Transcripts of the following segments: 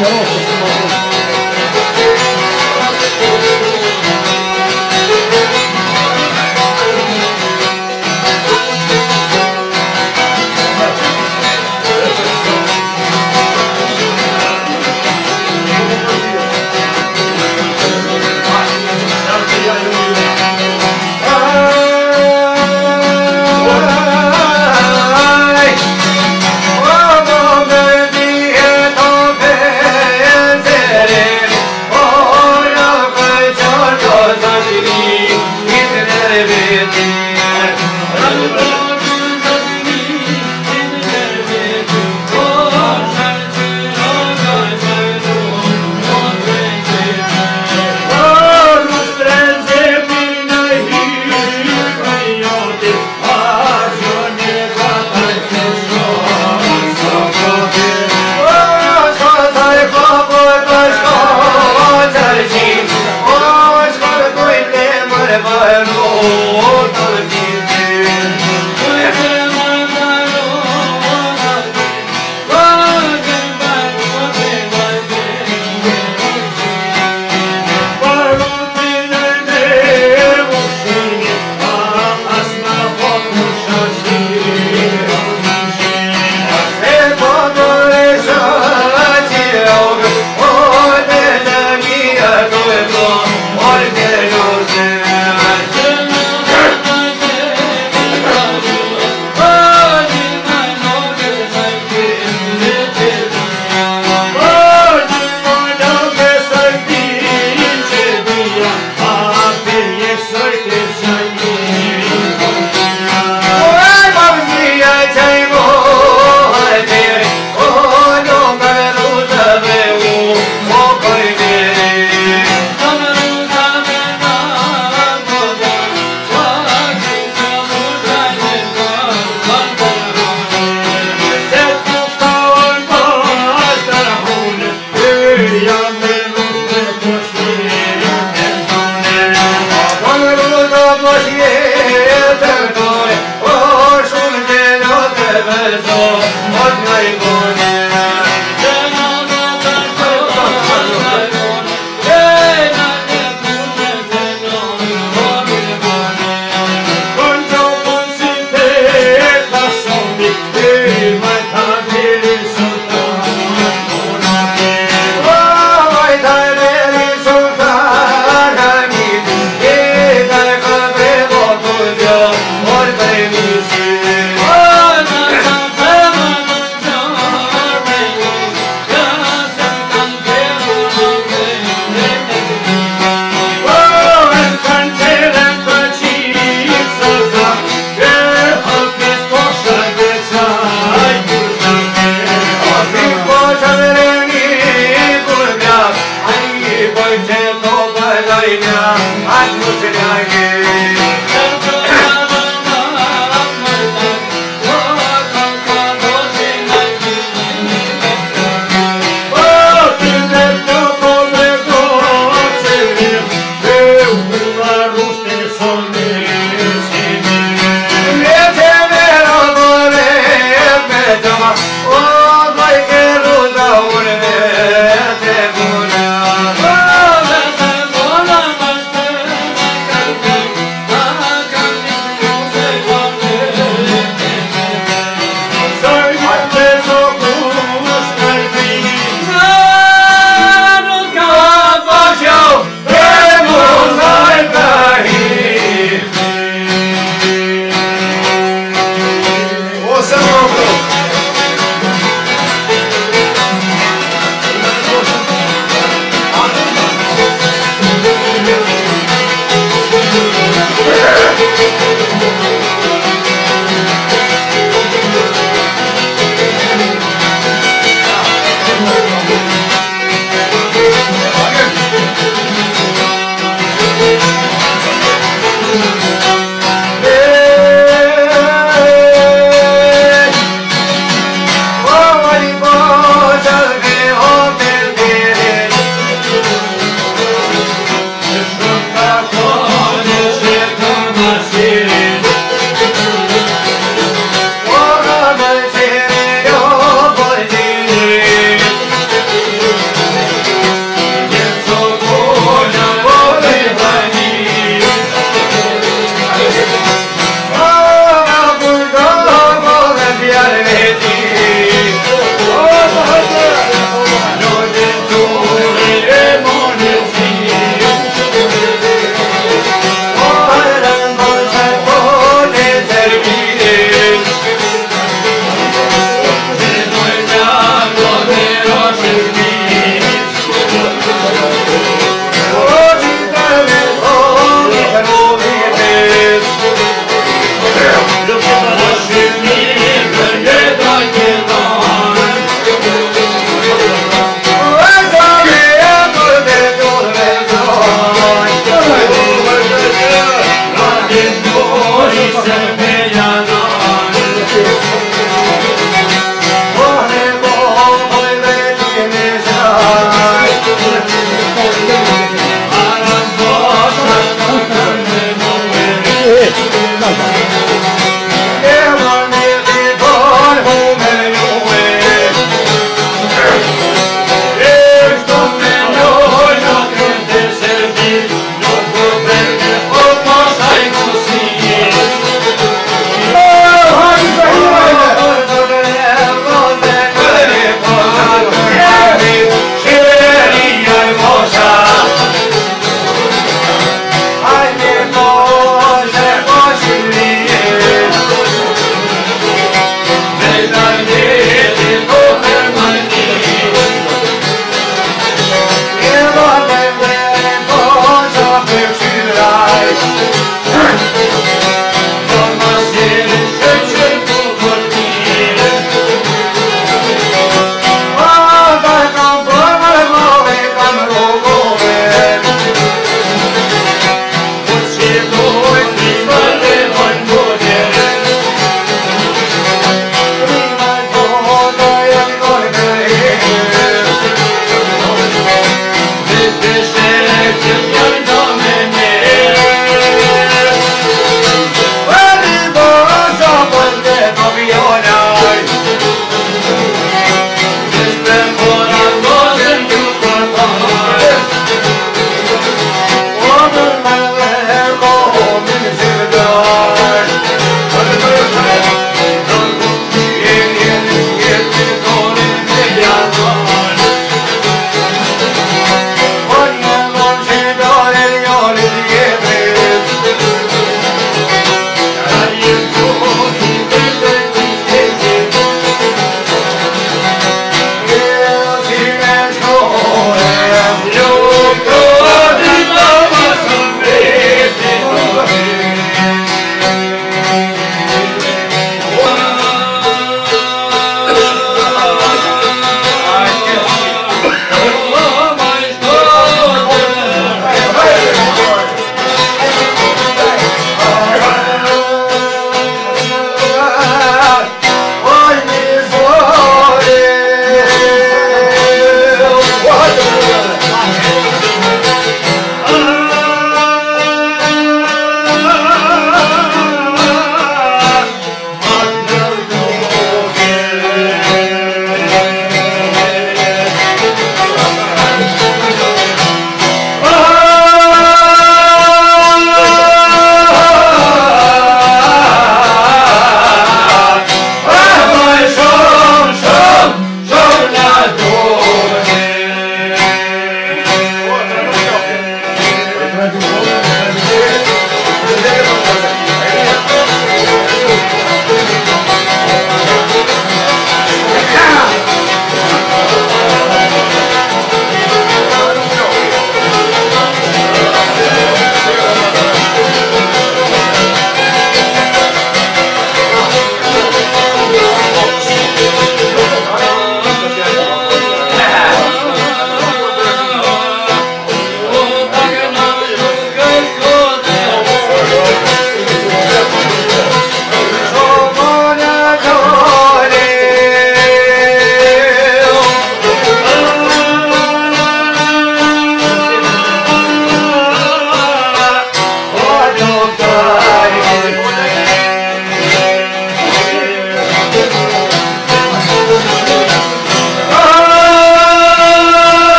não, não, não. hora da delícia. Lord, baby,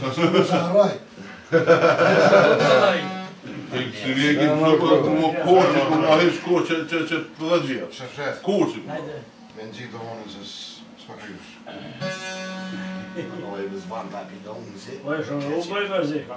Shërë e kemë shërë për të më koqë, për ahe shkoqë që të dhe dhe dhe. Shërë e koqë. Me në gjithë dhe onë së më kryshë. Në ojë vëzë vanë të apitë onë në zekë.